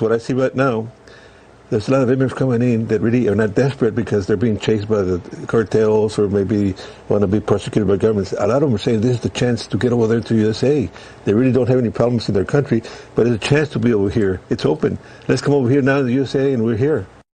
What I see right now, there's a lot of immigrants coming in that really are not desperate because they're being chased by the cartels or maybe want to be persecuted by governments. A lot of them are saying this is the chance to get over there to USA. They really don't have any problems in their country, but it's a chance to be over here. It's open. Let's come over here now to USA and we're here.